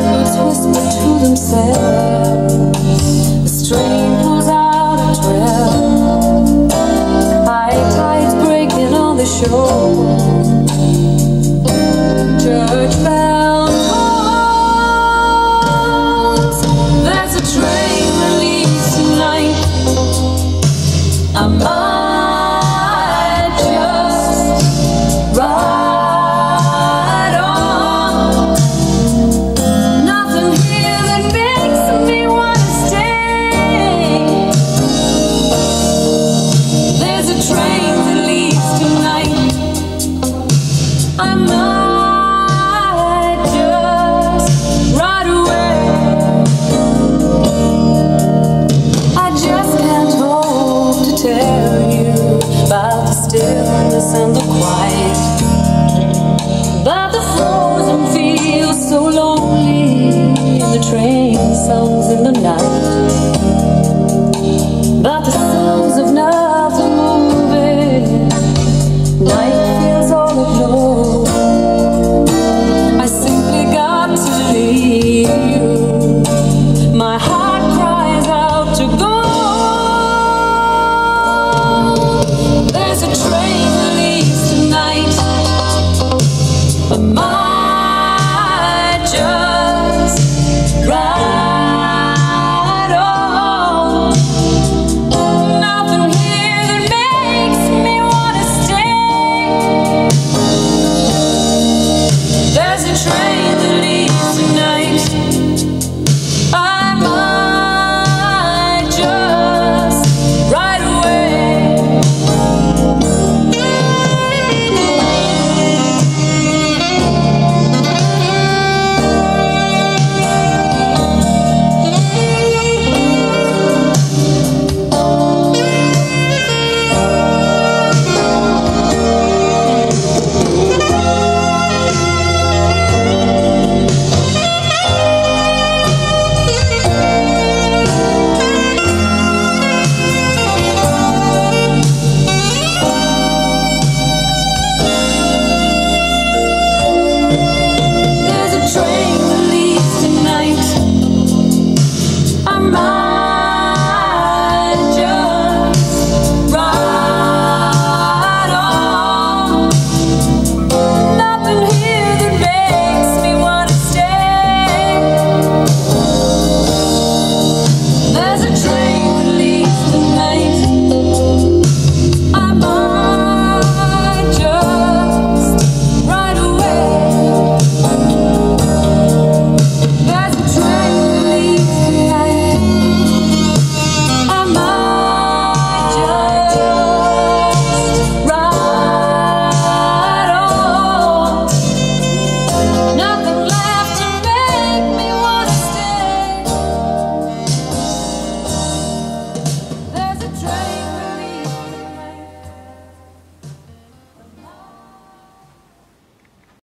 cycles whisper to themselves. The strain pulls out a trail. you, but the stillness and the quiet.